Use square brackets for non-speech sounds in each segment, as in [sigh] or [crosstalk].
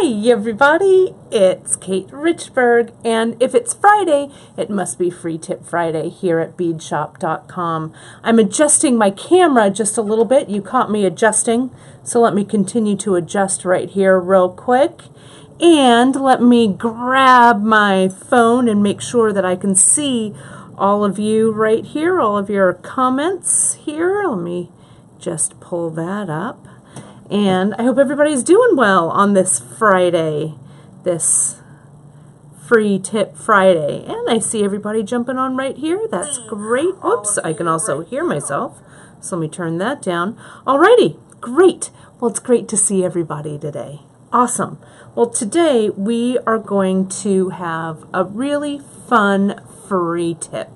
Hi, everybody. It's Kate Richbourg, and if it's Friday, it must be Free Tip Friday here at beadshop.com. I'm adjusting my camera just a little bit. You caught me adjusting, so let me continue to adjust right here, real quick. And let me grab my phone and make sure that I can see all of you right here, all of your comments here. Let me just pull that up. And I hope everybody's doing well on this Friday, this free tip Friday. And I see everybody jumping on right here. That's great. Oops, I can also hear myself. So let me turn that down. Alrighty, great. Well, it's great to see everybody today. Awesome. Well, today we are going to have a really fun free tip.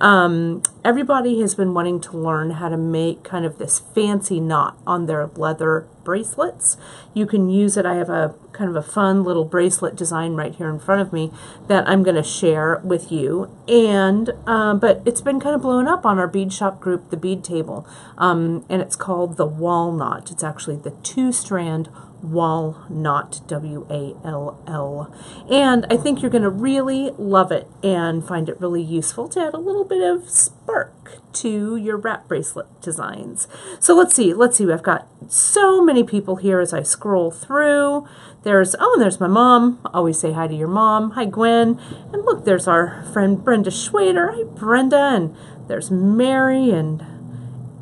Um, everybody has been wanting to learn how to make kind of this fancy knot on their leather bracelets. You can use it. I have a kind of a fun little bracelet design right here in front of me that I'm going to share with you. And uh, but it's been kind of blown up on our bead shop group, the bead table, um, and it's called the wall knot. It's actually the two strand wall knot, W A L L. And I think you're going to really love it and find it really useful to add a little bit of spark to your wrap bracelet designs. So let's see, let's see, I've got so many people here as I scroll through. There's, oh, and there's my mom. Always say hi to your mom. Hi, Gwen. And look, there's our friend Brenda Schwader. Hi, Brenda. And there's Mary and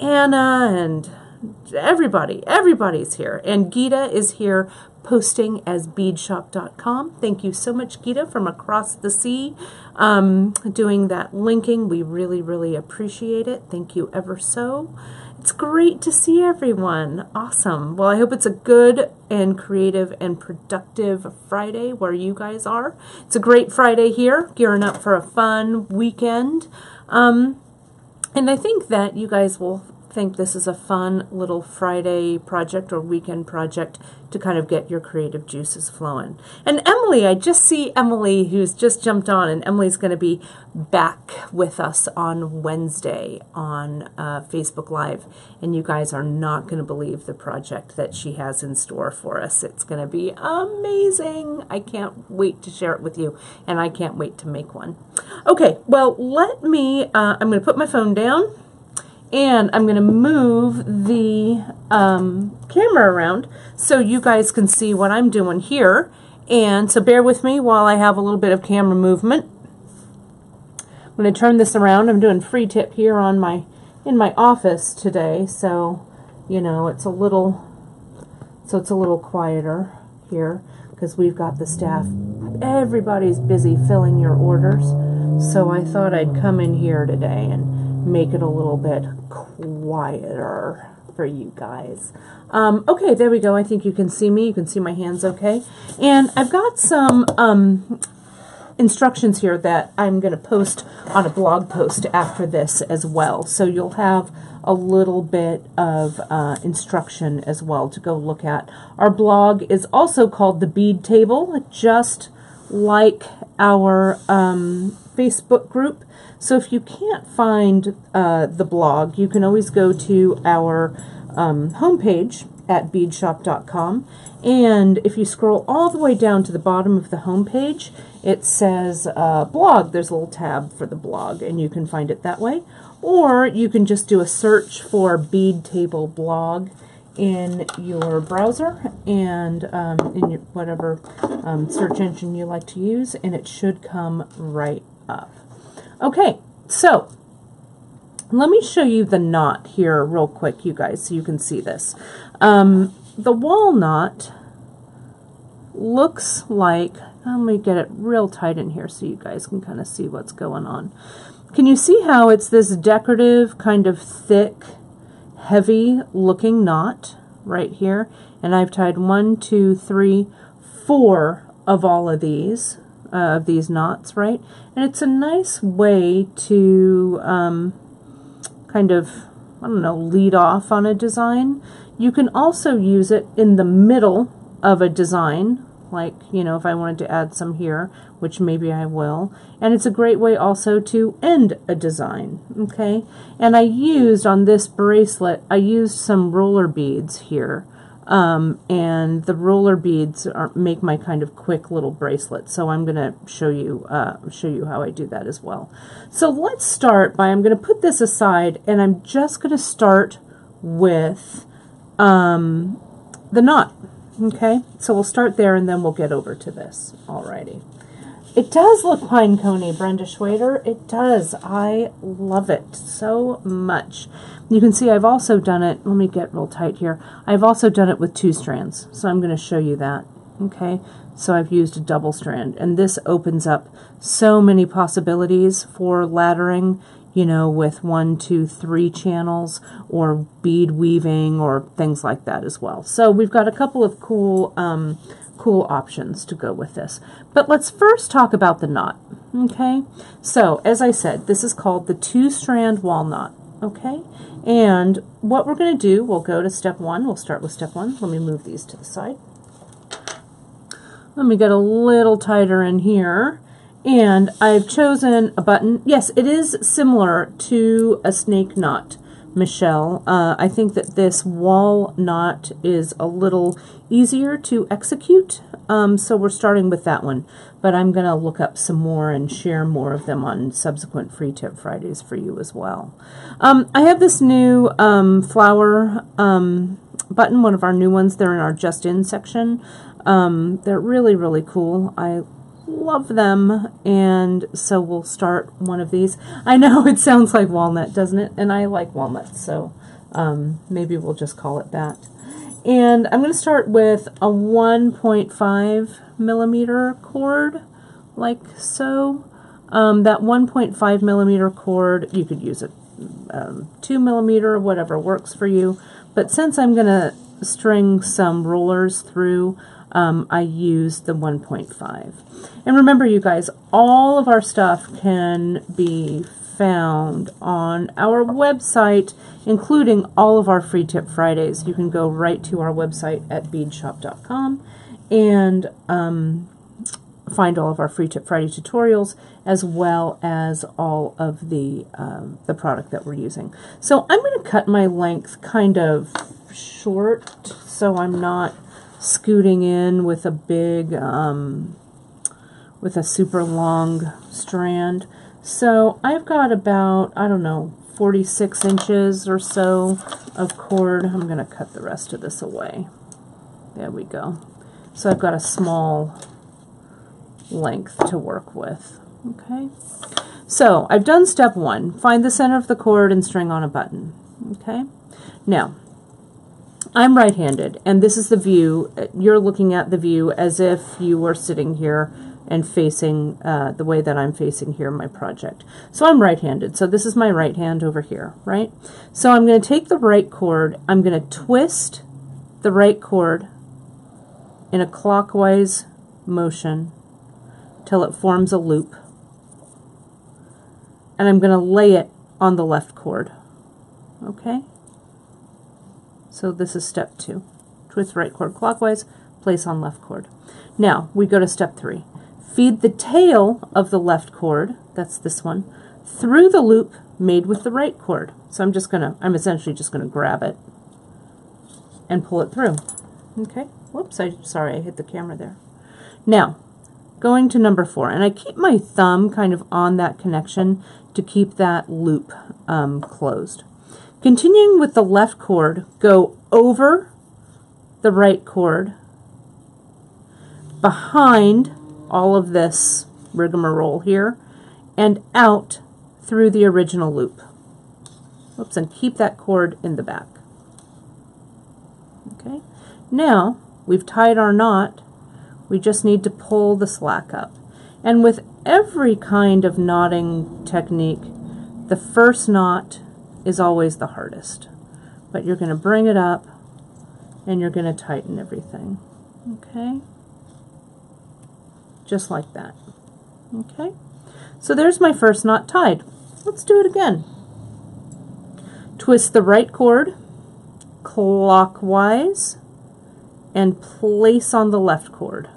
Anna and everybody, everybody's here. And Gita is here posting as beadshop.com. Thank you so much, Gita, from across the sea, um, doing that linking. We really, really appreciate it. Thank you ever so. It's great to see everyone. Awesome. Well, I hope it's a good and creative and productive Friday where you guys are. It's a great Friday here, gearing up for a fun weekend. Um, and I think that you guys will think this is a fun little Friday project or weekend project to kind of get your creative juices flowing. And Emily, I just see Emily who's just jumped on, and Emily's going to be back with us on Wednesday on uh, Facebook Live. And you guys are not going to believe the project that she has in store for us. It's going to be amazing. I can't wait to share it with you, and I can't wait to make one. Okay, well, let me, uh, I'm going to put my phone down and I'm going to move the um, camera around so you guys can see what I'm doing here. And so bear with me while I have a little bit of camera movement. I'm going to turn this around. I'm doing free tip here on my in my office today, so you know it's a little so it's a little quieter here because we've got the staff. Everybody's busy filling your orders, so I thought I'd come in here today and make it a little bit quieter for you guys. Um, okay, there we go. I think you can see me. You can see my hands okay. And I've got some um, instructions here that I'm going to post on a blog post after this as well. So you'll have a little bit of uh, instruction as well to go look at. Our blog is also called The Bead Table, just like our um, Facebook group. So if you can't find uh, the blog, you can always go to our um, homepage at beadshop.com. And if you scroll all the way down to the bottom of the homepage, it says uh, blog. There's a little tab for the blog, and you can find it that way. Or you can just do a search for Bead Table blog in your browser and um, in your, whatever um, search engine you like to use, and it should come right up. Okay, so let me show you the knot here real quick, you guys, so you can see this. Um, the wall knot looks like, let me get it real tight in here so you guys can kind of see what's going on. Can you see how it's this decorative, kind of thick, heavy looking knot right here? And I've tied one, two, three, four of all of these uh, of these knots, right? And it's a nice way to um, kind of, I don't know, lead off on a design. You can also use it in the middle of a design, like, you know, if I wanted to add some here, which maybe I will. And it's a great way also to end a design, okay? And I used, on this bracelet, I used some roller beads here Um, and the roller beads are, make my kind of quick little bracelet. So I'm going to show you uh, show you how I do that as well. So let's start by I'm going to put this aside, and I'm just going to start with um, the knot. Okay, so we'll start there, and then we'll get over to this. Alrighty. It does look pine coney, Brenda Schwader. It does. I love it so much. You can see I've also done it, let me get real tight here. I've also done it with two strands, so I'm going to show you that. Okay, so I've used a double strand, and this opens up so many possibilities for laddering, you know, with one, two, three channels, or bead weaving, or things like that as well. So we've got a couple of cool um, cool options to go with this. But let's first talk about the knot, okay? So, as I said, this is called the two-strand wall knot, okay? And what we're going to do, we'll go to step one. We'll start with step one. Let me move these to the side. Let me get a little tighter in here. And I've chosen a button. Yes, it is similar to a snake knot. Michelle. Uh, I think that this wall knot is a little easier to execute, um, so we're starting with that one. But I'm going to look up some more and share more of them on subsequent Free Tip Fridays for you as well. Um, I have this new um, flower um, button, one of our new ones. They're in our Just In section. Um, they're really, really cool. I love them and so we'll start one of these. I know [laughs] it sounds like walnut doesn't it? And I like walnuts so um, maybe we'll just call it that. And I'm going to start with a 1.5 millimeter cord like so. Um, that 1.5 millimeter cord you could use a um, 2 millimeter whatever works for you. But since I'm going to string some rollers through um, I use the 1.5. And remember, you guys, all of our stuff can be found on our website, including all of our free tip Fridays. You can go right to our website at beadshop.com and um, find all of our free tip Friday tutorials as well as all of the um, the product that we're using. So I'm going to cut my length kind of short so I'm not scooting in with a big, um, with a super long strand. So I've got about, I don't know, 46 inches or so of cord. I'm going to cut the rest of this away. There we go. So I've got a small length to work with. Okay. So I've done step one. Find the center of the cord and string on a button. Okay. Now, I'm right-handed, and this is the view. You're looking at the view as if you were sitting here and facing uh, the way that I'm facing here in my project. So I'm right-handed, so this is my right hand over here, right? So I'm going to take the right cord, I'm going to twist the right cord in a clockwise motion till it forms a loop. And I'm going to lay it on the left cord, okay? So this is step two. Twist right cord clockwise, place on left cord. Now we go to step three. Feed the tail of the left cord, that's this one, through the loop made with the right cord. So I'm just gonna, I'm essentially just gonna grab it and pull it through. Okay, whoops, I sorry I hit the camera there. Now, going to number four, and I keep my thumb kind of on that connection to keep that loop um, closed. Continuing with the left cord, go over the right cord, behind all of this rigmarole here, and out through the original loop. Oops, and keep that cord in the back. Okay, now we've tied our knot, we just need to pull the slack up. And with every kind of knotting technique, the first knot is always the hardest. But you're going to bring it up and you're going to tighten everything. Okay? Just like that. Okay? So there's my first knot tied. Let's do it again. Twist the right cord clockwise and place on the left cord.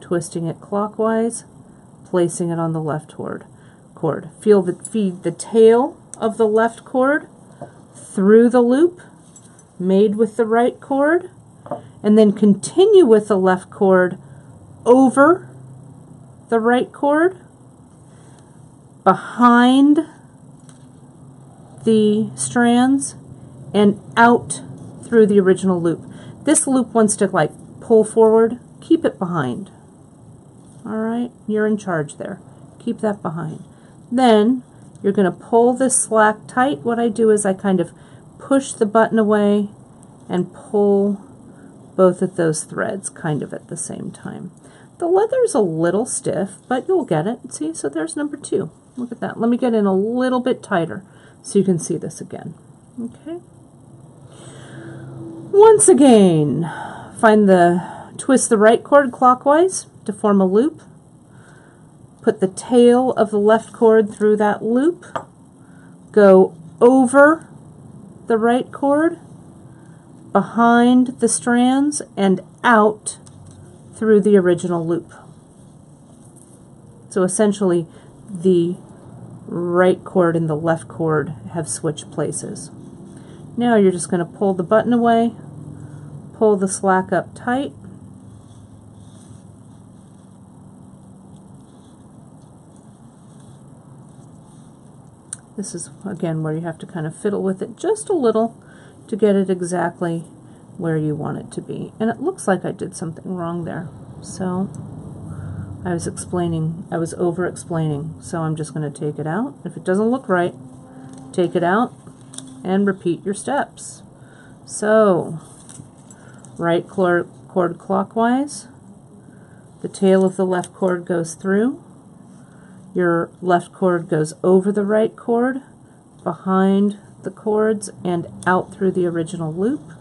Twisting it clockwise, placing it on the left cord. cord. Feel the, feed the tail of the left cord through the loop made with the right cord and then continue with the left cord over the right cord, behind the strands, and out through the original loop. This loop wants to like pull forward, keep it behind. All right, you're in charge there. Keep that behind. Then you're going to pull this slack tight. What I do is I kind of push the button away and pull both of those threads kind of at the same time. The leather's a little stiff, but you'll get it. See, so there's number two. Look at that. Let me get in a little bit tighter so you can see this again. Okay. Once again, find the, twist the right cord clockwise to form a loop. Put the tail of the left cord through that loop. Go over the right cord, behind the strands, and out through the original loop. So essentially, the right cord and the left cord have switched places. Now you're just going to pull the button away, pull the slack up tight, This is, again, where you have to kind of fiddle with it just a little to get it exactly where you want it to be. And it looks like I did something wrong there. So I was explaining, I was over explaining. So I'm just going to take it out. If it doesn't look right, take it out and repeat your steps. So right cord, cord clockwise, the tail of the left cord goes through, your left cord goes over the right cord, behind the cords, and out through the original loop.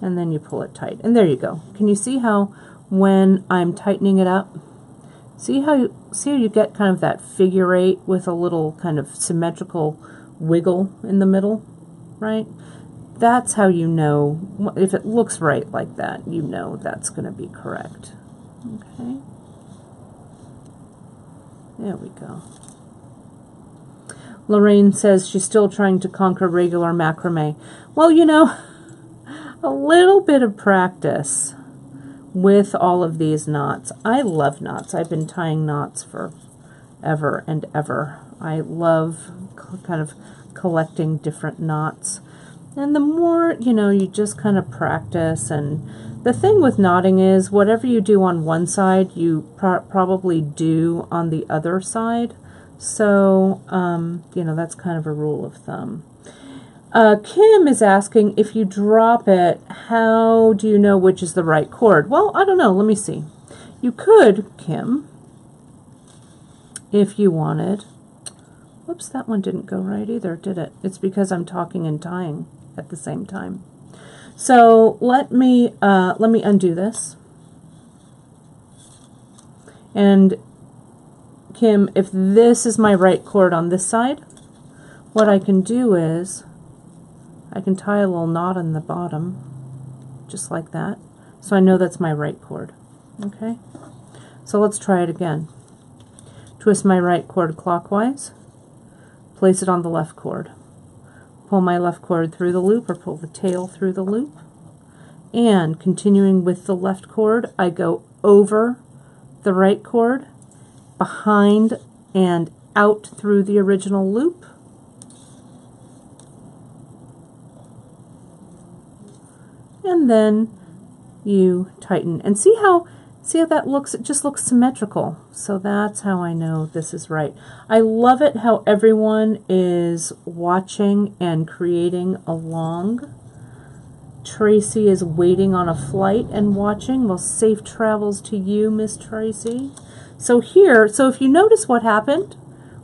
And then you pull it tight. And there you go. Can you see how when I'm tightening it up, see how you, see how you get kind of that figure eight with a little kind of symmetrical wiggle in the middle, right? That's how you know, if it looks right like that, you know that's going to be correct. Okay. There we go. Lorraine says she's still trying to conquer regular macrame. Well, you know, [laughs] a little bit of practice with all of these knots. I love knots. I've been tying knots for ever and ever. I love kind of collecting different knots. And the more, you know, you just kind of practice and the thing with knotting is whatever you do on one side, you pro probably do on the other side. So, um, you know, that's kind of a rule of thumb. Uh, Kim is asking, if you drop it, how do you know which is the right cord? Well, I don't know. Let me see. You could, Kim, if you wanted. Whoops, that one didn't go right either, did it? It's because I'm talking and tying at the same time. So let me uh, let me undo this. And Kim, if this is my right cord on this side, what I can do is I can tie a little knot on the bottom, just like that. So I know that's my right cord. Okay? So let's try it again. Twist my right cord clockwise, place it on the left cord pull my left cord through the loop or pull the tail through the loop. And continuing with the left cord, I go over the right cord, behind and out through the original loop. And then you tighten. And see how See how that looks? It just looks symmetrical. So that's how I know this is right. I love it how everyone is watching and creating along. Tracy is waiting on a flight and watching. Well, safe travels to you, Miss Tracy. So here, so if you notice what happened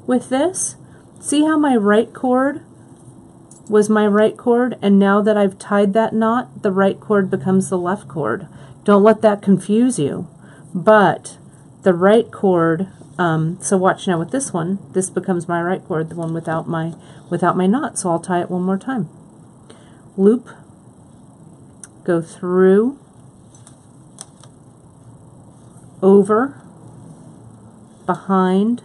with this, see how my right cord was my right cord, and now that I've tied that knot, the right cord becomes the left cord. Don't let that confuse you. But the right cord, um, so watch now with this one, this becomes my right cord, the one without my, without my knot. So I'll tie it one more time. Loop, go through, over, behind,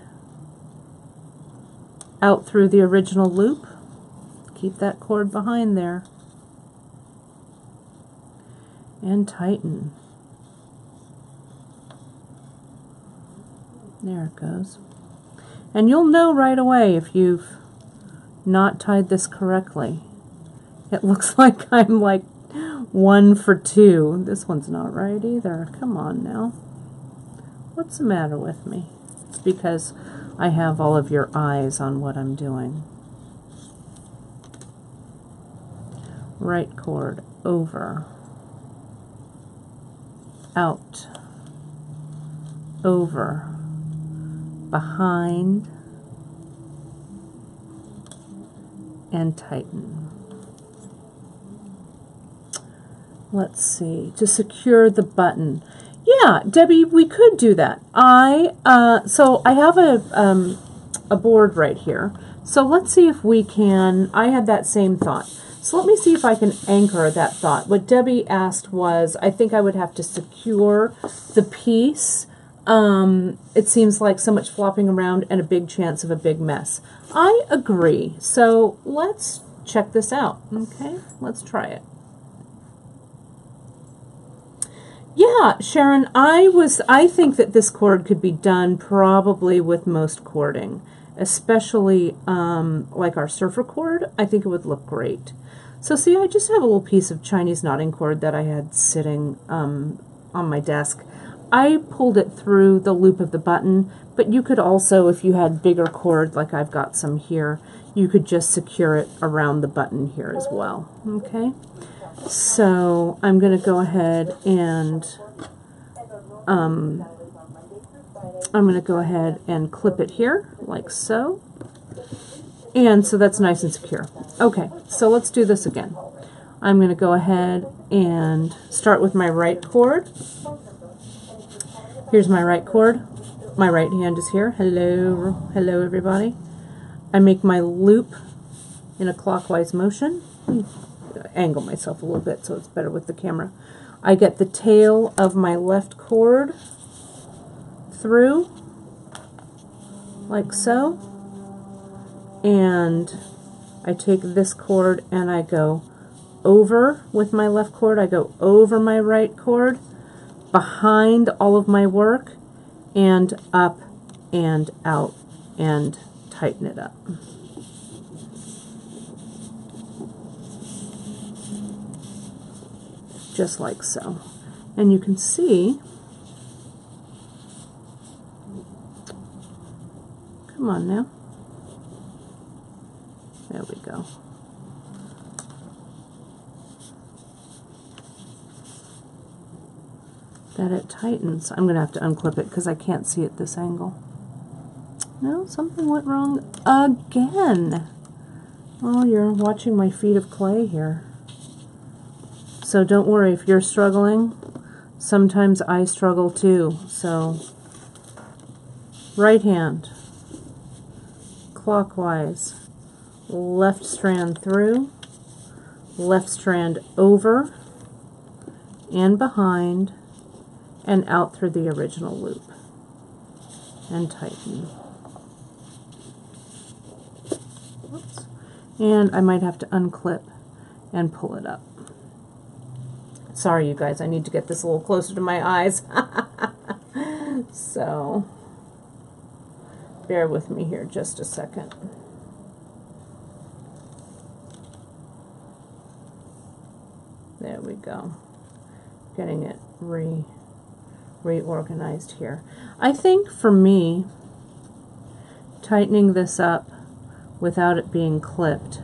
out through the original loop. Keep that cord behind there. And tighten. There it goes. And you'll know right away if you've not tied this correctly. It [laughs] looks like I'm like one for two. This one's not right either. Come on now. What's the matter with me? It's because I have all of your eyes on what I'm doing. Right cord over, out, over, behind, and tighten. Let's see, to secure the button. Yeah, Debbie, we could do that. I uh, so I have a um, a board right here. So let's see if we can. I had that same thought. So let me see if I can anchor that thought. What Debbie asked was, I think I would have to secure the piece. Um, it seems like so much flopping around and a big chance of a big mess. I agree. So let's check this out. Okay, let's try it. Yeah, Sharon, I was I think that this cord could be done probably with most cording, especially um, like our surfer cord. I think it would look great. So see, I just have a little piece of Chinese knotting cord that I had sitting um, on my desk. I pulled it through the loop of the button, but you could also, if you had bigger cord, like I've got some here, you could just secure it around the button here as well. Okay. So I'm going to go ahead and um, I'm going to go ahead and clip it here like so. And so that's nice and secure. Okay, so let's do this again. I'm going to go ahead and start with my right cord. Here's my right cord. My right hand is here. Hello, hello everybody. I make my loop in a clockwise motion angle myself a little bit so it's better with the camera. I get the tail of my left cord through like so and I take this cord and I go over with my left cord I go over my right cord behind all of my work and up and out and tighten it up. just like so. And you can see, come on now, there we go. That it tightens. I'm going to have to unclip it because I can't see at this angle. No, something went wrong again. Well, you're watching my feet of clay here. So don't worry if you're struggling. Sometimes I struggle too. So right hand, clockwise, left strand through, left strand over and behind and out through the original loop and tighten. Oops. And I might have to unclip and pull it up. Sorry, you guys, I need to get this a little closer to my eyes. [laughs] so, bear with me here just a second. There we go. Getting it re reorganized here. I think for me, tightening this up without it being clipped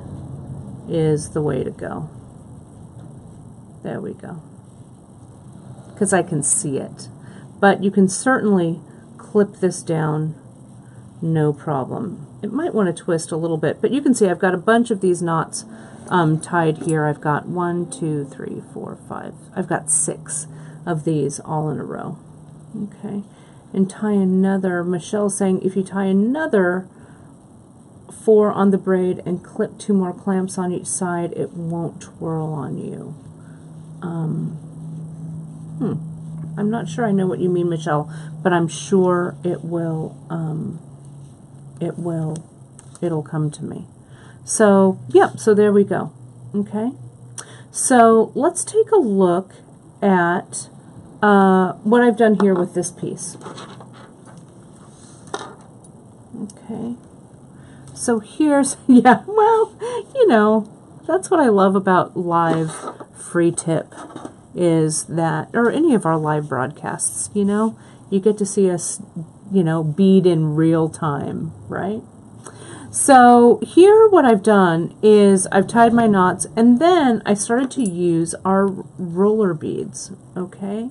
is the way to go. There we go. Because I can see it. But you can certainly clip this down no problem. It might want to twist a little bit, but you can see I've got a bunch of these knots um, tied here. I've got one, two, three, four, five. I've got six of these all in a row. Okay, and tie another, Michelle's saying if you tie another four on the braid and clip two more clamps on each side, it won't twirl on you. Um, hmm. I'm not sure I know what you mean, Michelle, but I'm sure it will, um, it will, it'll come to me. So, yeah, so there we go. Okay. So let's take a look at uh, what I've done here with this piece. Okay. So here's, [laughs] yeah, well, you know, that's what I love about live free tip is that, or any of our live broadcasts, you know, you get to see us, you know, bead in real time, right? So here what I've done is I've tied my knots and then I started to use our roller beads, okay?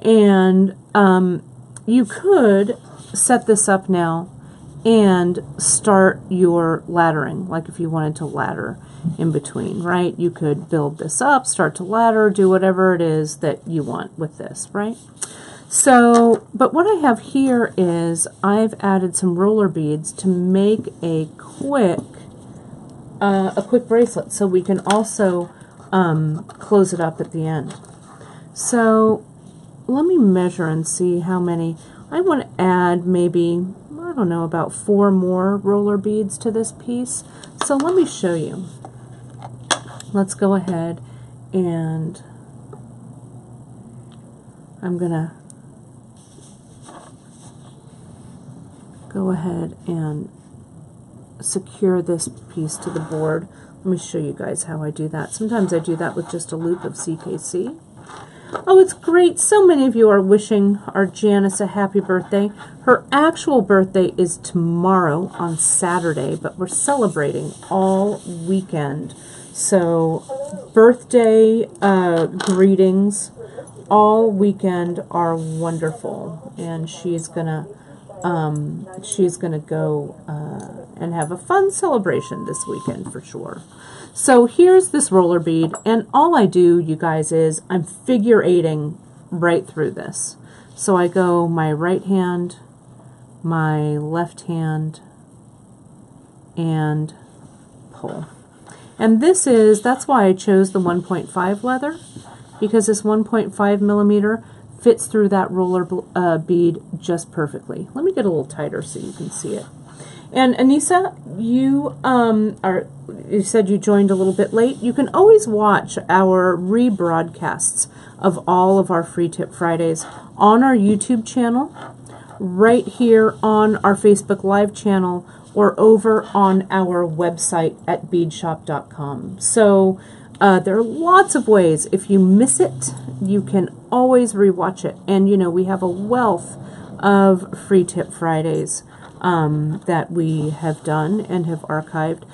And um, you could set this up now and start your laddering, like if you wanted to ladder in between, right? You could build this up, start to ladder, do whatever it is that you want with this, right? So, but what I have here is I've added some roller beads to make a quick, uh, a quick bracelet so we can also um, close it up at the end. So let me measure and see how many. I want to add maybe I don't know, about four more roller beads to this piece. So let me show you. Let's go ahead and I'm going to go ahead and secure this piece to the board. Let me show you guys how I do that. Sometimes I do that with just a loop of CKC. Oh, it's great. So many of you are wishing our Janice a happy birthday. Her actual birthday is tomorrow on Saturday, but we're celebrating all weekend. So, birthday uh, greetings all weekend are wonderful, and she's gonna um, she's gonna go uh, and have a fun celebration this weekend for sure. So here's this roller bead, and all I do, you guys, is I'm figure eighting right through this. So I go my right hand, my left hand, and pull. And this is, that's why I chose the 1.5 leather, because this 1.5 millimeter fits through that roller uh, bead just perfectly. Let me get a little tighter so you can see it. And Anissa, you um, are you said you joined a little bit late. You can always watch our rebroadcasts of all of our Free Tip Fridays on our YouTube channel, right here on our Facebook Live channel, or over on our website at beadshop.com. So uh, there are lots of ways. If you miss it, you can always rewatch it. And you know, we have a wealth of Free Tip Fridays um, that we have done and have archived.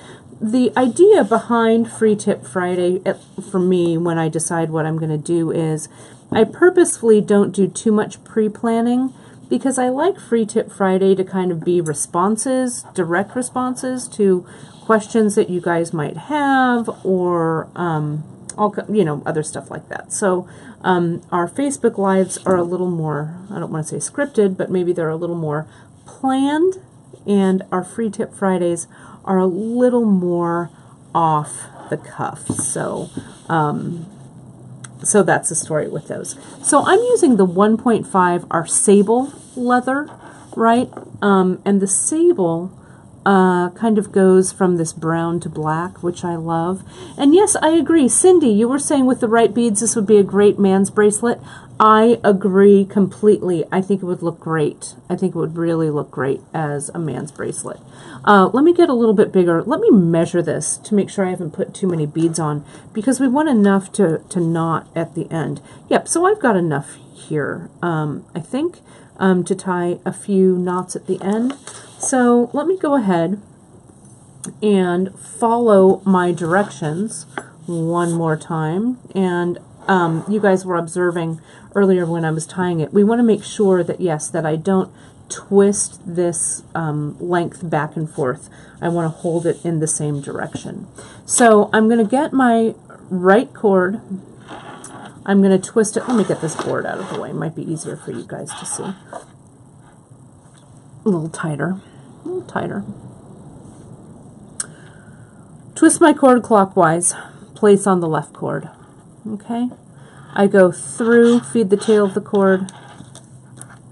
The idea behind Free Tip Friday for me when I decide what I'm going to do is I purposefully don't do too much pre-planning because I like Free Tip Friday to kind of be responses, direct responses to questions that you guys might have or um, all you know other stuff like that. So um, our Facebook lives are a little more I don't want to say scripted, but maybe they're a little more planned, and our free tip Fridays are a little more off the cuff. So, um, so that's the story with those. So I'm using the 1.5, our sable leather, right? Um, and the sable uh, kind of goes from this brown to black, which I love. And yes, I agree. Cindy, you were saying with the right beads, this would be a great man's bracelet. I agree completely. I think it would look great. I think it would really look great as a man's bracelet. Uh, let me get a little bit bigger. Let me measure this to make sure I haven't put too many beads on because we want enough to, to knot at the end. Yep, so I've got enough here, um, I think, um, to tie a few knots at the end. So let me go ahead and follow my directions one more time. And um, you guys were observing earlier when I was tying it, we want to make sure that, yes, that I don't twist this um, length back and forth. I want to hold it in the same direction. So I'm going to get my right cord. I'm going to twist it. Let me get this board out of the way. It might be easier for you guys to see. A little tighter. A little tighter. Twist my cord clockwise. Place on the left cord. Okay? I go through, feed the tail of the cord,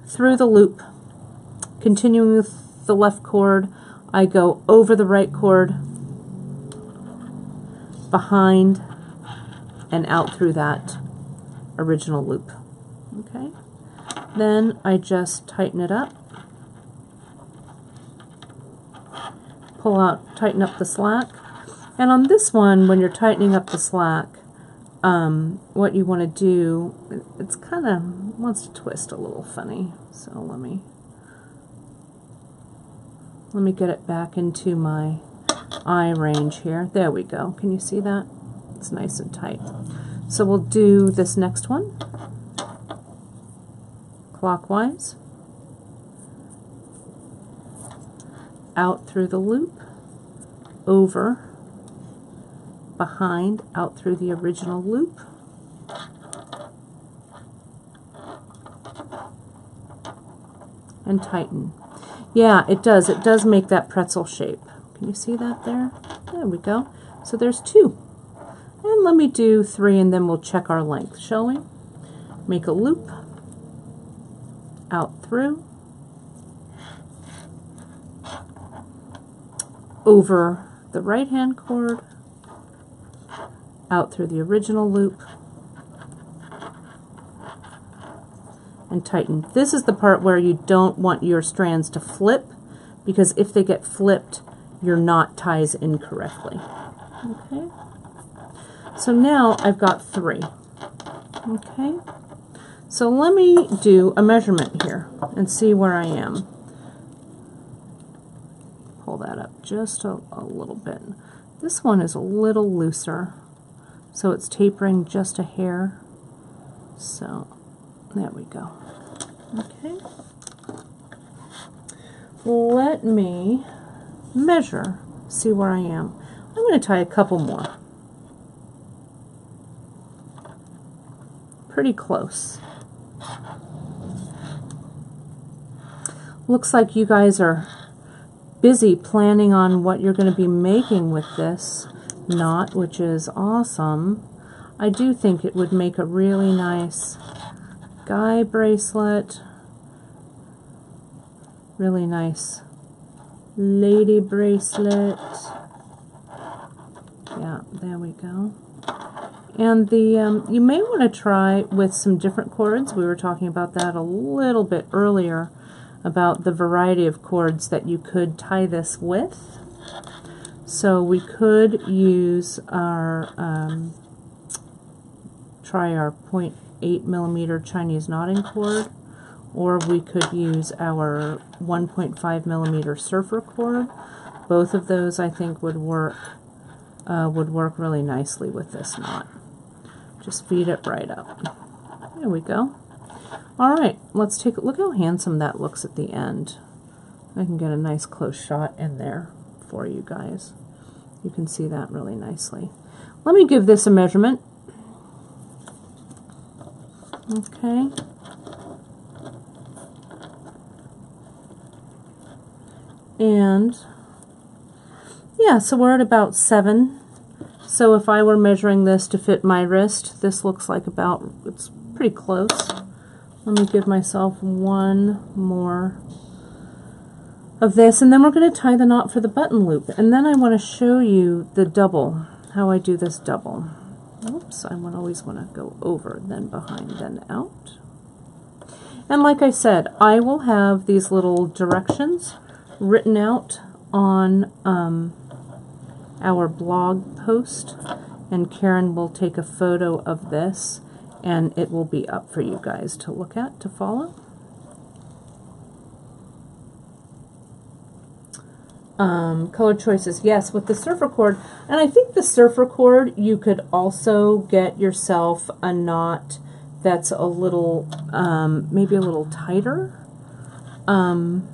through the loop, continuing with the left cord, I go over the right cord, behind, and out through that, original loop. Okay. Then I just tighten it up. Pull out, tighten up the slack. And on this one, when you're tightening up the slack, um, what you want to do, it's kind of wants to twist a little funny. So let me let me get it back into my eye range here. There we go. Can you see that? It's nice and tight. So we'll do this next one clockwise out through the loop over behind out through the original loop and tighten. Yeah, it does. It does make that pretzel shape. Can you see that there? There we go. So there's two. And let me do three and then we'll check our length, shall we? Make a loop out through over the right hand cord out through the original loop and tighten. This is the part where you don't want your strands to flip because if they get flipped your knot ties incorrectly. Okay. So now I've got three. Okay. So let me do a measurement here and see where I am. Pull that up just a, a little bit. This one is a little looser so it's tapering just a hair. So there we go. Okay. Let me measure, see where I am. I'm going to tie a couple more. Pretty close. Looks like you guys are busy planning on what you're going to be making with this knot, which is awesome. I do think it would make a really nice guy bracelet. Really nice lady bracelet. Yeah, there we go. And the um, you may want to try with some different cords. We were talking about that a little bit earlier about the variety of cords that you could tie this with. So we could use our, um, try our 0.8 millimeter Chinese knotting cord, or we could use our 1.5 millimeter surfer cord. Both of those I think would work, uh, would work really nicely with this knot. Just feed it right up. There we go. All right, let's take a look how handsome that looks at the end. I can get a nice close shot in there for you guys. You can see that really nicely. Let me give this a measurement. Okay. And yeah, so we're at about seven. So if I were measuring this to fit my wrist, this looks like about, it's pretty close. Let me give myself one more of this and then we're going to tie the knot for the button loop. And then I want to show you the double how I do this double. Oops I want always want to go over then behind then out. And like I said I will have these little directions written out on um, our blog post and Karen will take a photo of this and it will be up for you guys to look at to follow um, color choices. Yes, with the surfer cord. And I think the surfer cord, you could also get yourself a knot that's a little, um, maybe a little tighter. Um,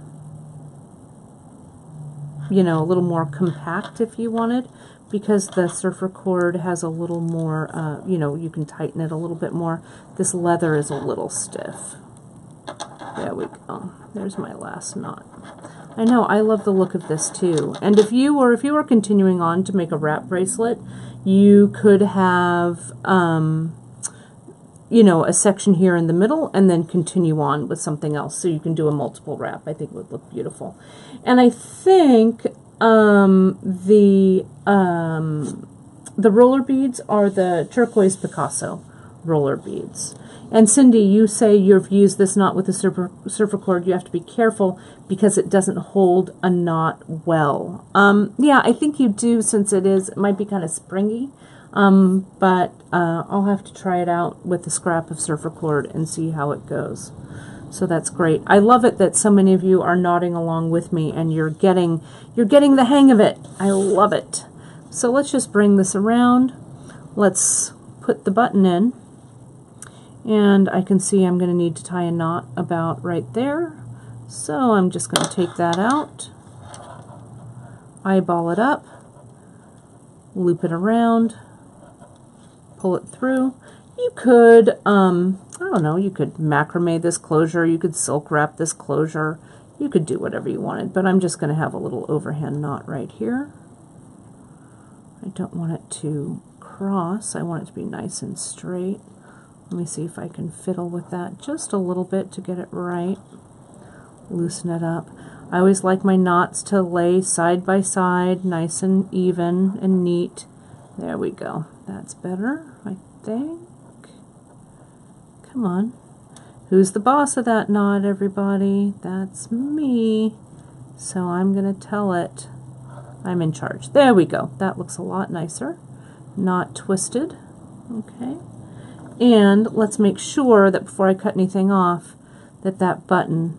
you know, a little more compact if you wanted because the surfer cord has a little more, uh, you know, you can tighten it a little bit more. This leather is a little stiff. There we go. There's my last knot. I know, I love the look of this too. And if you were, if you were continuing on to make a wrap bracelet, you could have, um, you know, a section here in the middle and then continue on with something else. So you can do a multiple wrap. I think would look beautiful. And I think um, the, um, the roller beads are the turquoise Picasso roller beads. And Cindy, you say you've used this knot with the surfer, surfer cord. You have to be careful because it doesn't hold a knot well. Um, yeah, I think you do since it is, it might be kind of springy. Um, but uh, I'll have to try it out with a scrap of surfer cord and see how it goes. So that's great. I love it that so many of you are nodding along with me and you're getting you're getting the hang of it. I love it. So let's just bring this around. Let's put the button in. And I can see I'm going to need to tie a knot about right there. So I'm just going to take that out, eyeball it up, loop it around, pull it through. You could, um, I don't know, you could macrame this closure, you could silk wrap this closure, you could do whatever you wanted, but I'm just going to have a little overhand knot right here. I don't want it to cross, I want it to be nice and straight. Let me see if I can fiddle with that just a little bit to get it right. Loosen it up. I always like my knots to lay side by side, nice and even and neat. There we go. That's better, I think. Come on. Who's the boss of that knot, everybody? That's me. So I'm going to tell it I'm in charge. There we go. That looks a lot nicer. Not twisted. Okay. And let's make sure that before I cut anything off, that that button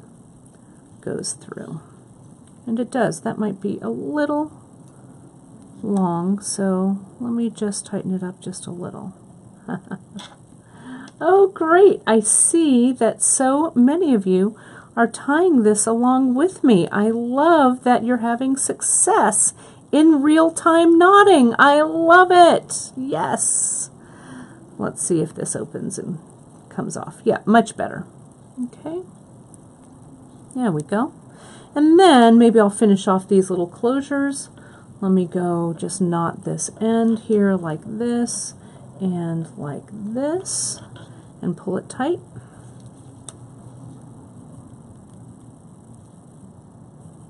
goes through. And it does. That might be a little long, so let me just tighten it up just a little. [laughs] oh, great. I see that so many of you are tying this along with me. I love that you're having success in real-time knotting. I love it. Yes. Let's see if this opens and comes off. Yeah, much better. Okay. There we go. And then maybe I'll finish off these little closures. Let me go just knot this end here like this and like this and pull it tight.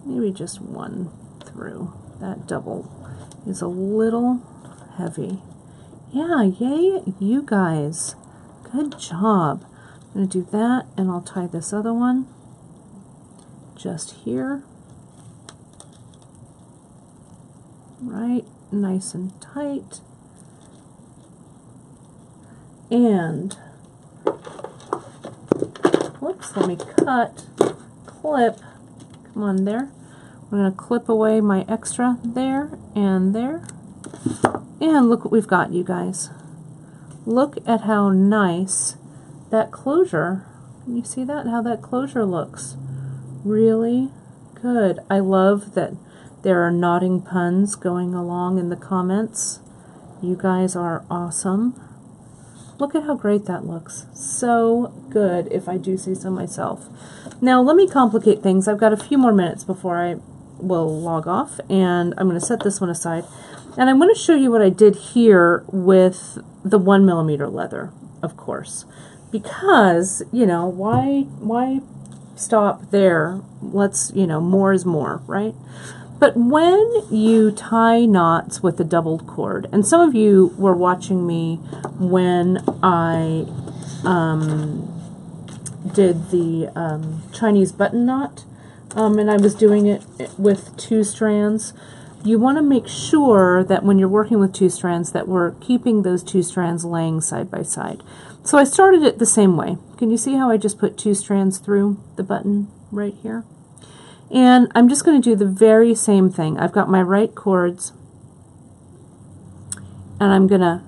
Maybe just one through. That double is a little heavy. Yeah, yay, you guys. Good job. I'm to do that, and I'll tie this other one just here. Right, nice and tight. And, whoops, let me cut, clip, come on there. We're going to clip away my extra there and there. And look what we've got, you guys. Look at how nice that closure, you see that? How that closure looks. Really good. I love that there are nodding puns going along in the comments. You guys are awesome. Look at how great that looks. So good, if I do say so myself. Now, let me complicate things. I've got a few more minutes before I will log off, and I'm going to set this one aside. And I'm going to show you what I did here with the one millimeter leather, of course, because, you know, why, why stop there? Let's, you know, more is more, right? But when you tie knots with a doubled cord, and some of you were watching me when I um, did the um, Chinese button knot, um, and I was doing it with two strands you want to make sure that when you're working with two strands that we're keeping those two strands laying side by side. So I started it the same way. Can you see how I just put two strands through the button right here? And I'm just going to do the very same thing. I've got my right cords and I'm going to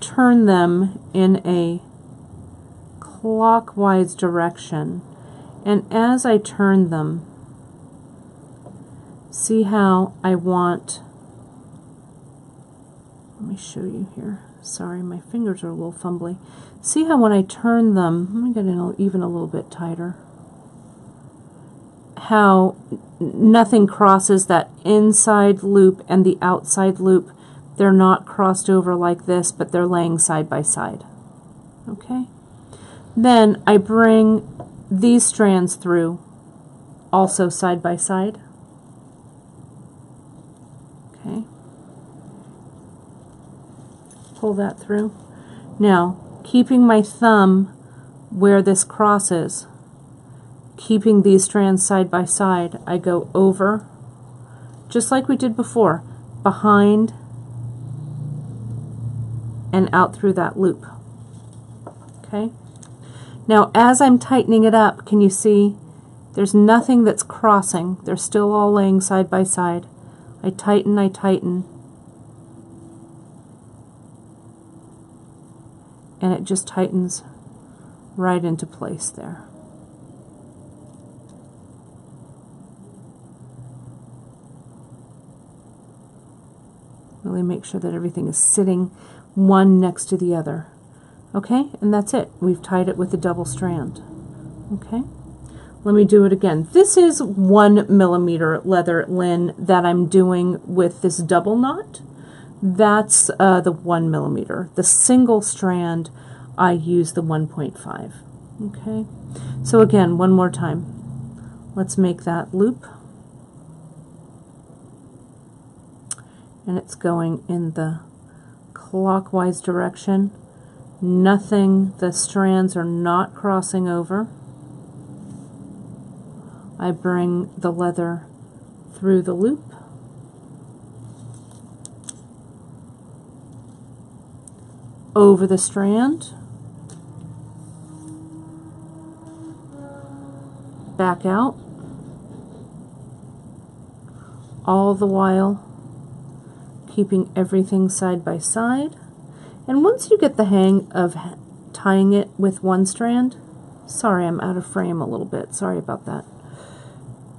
turn them in a clockwise direction. And as I turn them, see how I want, let me show you here. Sorry, my fingers are a little fumbly. See how when I turn them, let me get in even a little bit tighter, how nothing crosses that inside loop and the outside loop. They're not crossed over like this, but they're laying side by side. Okay? Then I bring these strands through also side by side. Okay. Pull that through. Now, keeping my thumb where this crosses, keeping these strands side by side, I go over, just like we did before, behind and out through that loop. Okay? Now, as I'm tightening it up, can you see there's nothing that's crossing. They're still all laying side by side. I tighten, I tighten. And it just tightens right into place there. Really make sure that everything is sitting one next to the other. Okay, and that's it. We've tied it with a double strand. Okay. Let me do it again. This is one millimeter leather Lynn that I'm doing with this double knot. That's uh, the one millimeter. The single strand, I use the 1.5. Okay, so again, one more time. Let's make that loop. And it's going in the clockwise direction. Nothing, the strands are not crossing over. I bring the leather through the loop. Over the strand. Back out. All the while keeping everything side by side. And once you get the hang of tying it with one strand, sorry I'm out of frame a little bit, sorry about that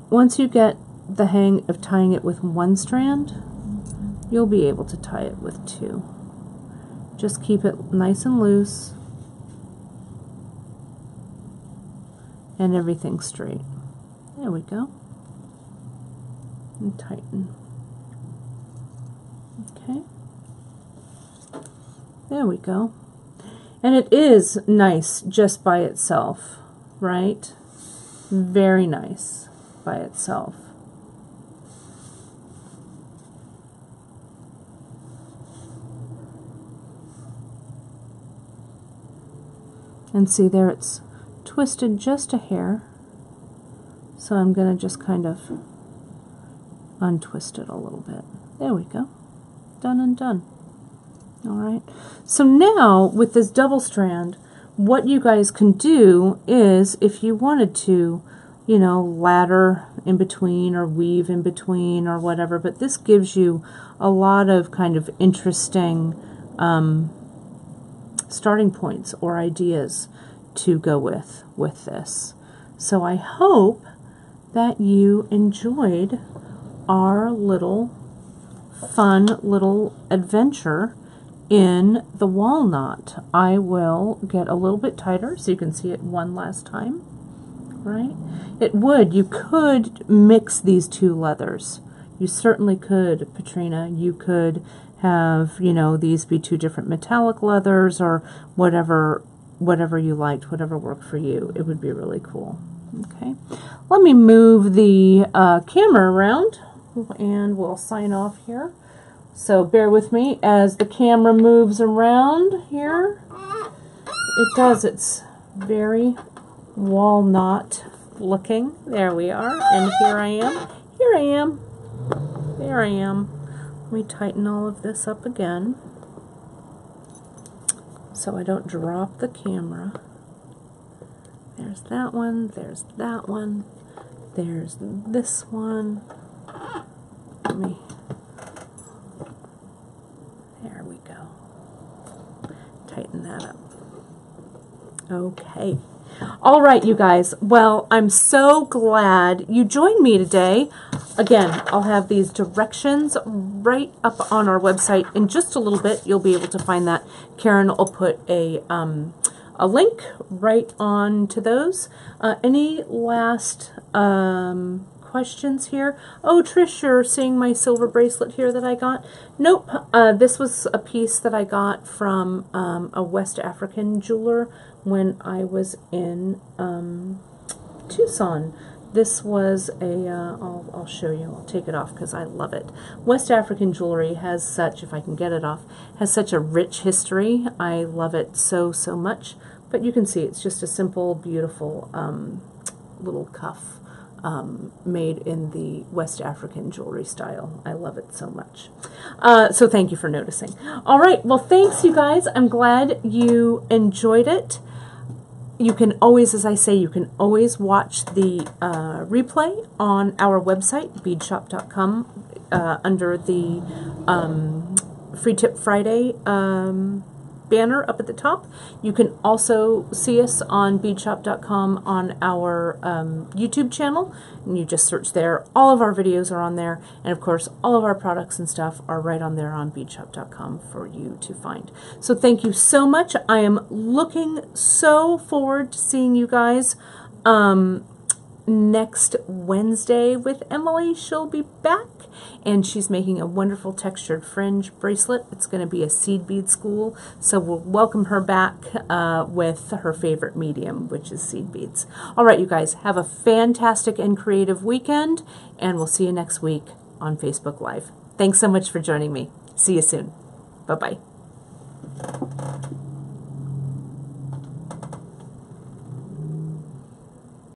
once you get the hang of tying it with one strand, you'll be able to tie it with two. Just keep it nice and loose and everything straight. There we go. And tighten. Okay. There we go. And it is nice just by itself, right? Very nice by itself. And see there it's twisted just a hair. So I'm going to just kind of untwist it a little bit. There we go. Done and done. All right. So now with this double strand, what you guys can do is if you wanted to you know, ladder in between or weave in between or whatever, but this gives you a lot of kind of interesting um, starting points or ideas to go with with this. So I hope that you enjoyed our little fun little adventure in the wall knot. I will get a little bit tighter so you can see it one last time right? It would. You could mix these two leathers. You certainly could, Patrina. You could have, you know, these be two different metallic leathers or whatever whatever you liked, whatever worked for you. It would be really cool. Okay. Let me move the uh, camera around and we'll sign off here. So bear with me as the camera moves around here. It does. It's very walnut looking. There we are. And here I am. Here I am. There I am. Let me tighten all of this up again so I don't drop the camera. There's that one. There's that one. There's this one. Let me. There we go. Tighten that up. Okay. All right, you guys. Well, I'm so glad you joined me today. Again, I'll have these directions right up on our website in just a little bit. You'll be able to find that. Karen will put a um, a link right on to those. Uh, any last um, questions here? Oh, Trish, you're seeing my silver bracelet here that I got? Nope. Uh, this was a piece that I got from um, a West African jeweler when I was in um, Tucson This was a, uh, I'll, I'll show you, I'll take it off because I love it. West African jewelry has such, if I can get it off, has such a rich history. I love it so, so much. But you can see it's just a simple, beautiful um, little cuff um, made in the West African jewelry style. I love it so much. Uh, so thank you for noticing. All right, well, thanks, you guys. I'm glad you enjoyed it. You can always, as I say, you can always watch the uh, replay on our website, beadshop.com, uh, under the um, Free Tip Friday um, banner up at the top. You can also see us on beadshop.com on our um, YouTube channel, and you just search there. All of our videos are on there, and of course, all of our products and stuff are right on there on beadshop.com for you to find. So thank you so much. I am looking so forward to seeing you guys. Um, next Wednesday with Emily. She'll be back and she's making a wonderful textured fringe bracelet. It's going to be a seed bead school, so we'll welcome her back uh, with her favorite medium, which is seed beads. All right, you guys, have a fantastic and creative weekend, and we'll see you next week on Facebook Live. Thanks so much for joining me. See you soon. Bye bye.